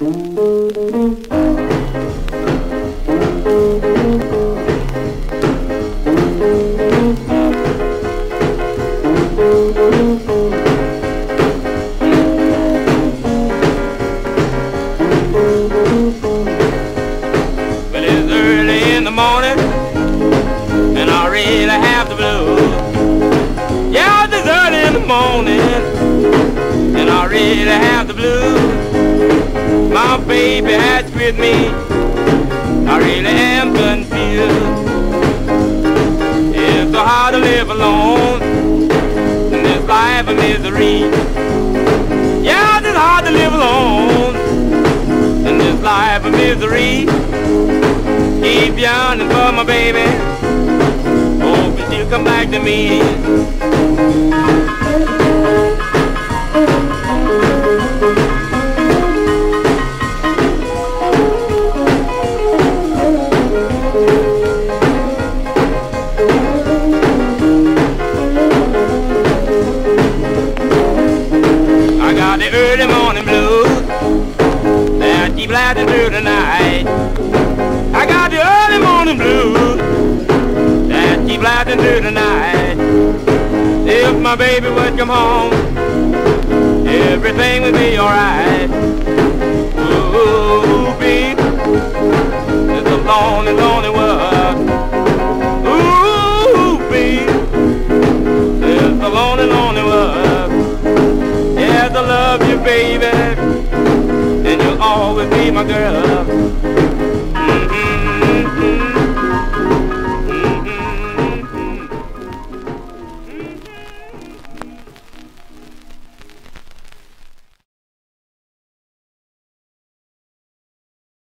morning, and I really have the blues. Baby has with me. I really am confused. It's so hard to live alone in this life of misery. Yeah, it's hard to live alone in this life of misery. Keep yearning for my baby. Hope she'll come back to me. Got the early morning blues that keep lasting through the night. I got the early morning blues that keep lasting through the night. If my baby would come home, everything would be alright. Ooh, baby, it's a lonely, lonely world. Ooh, baby, it's a lonely, lonely love you, baby, and you'll always be my girl.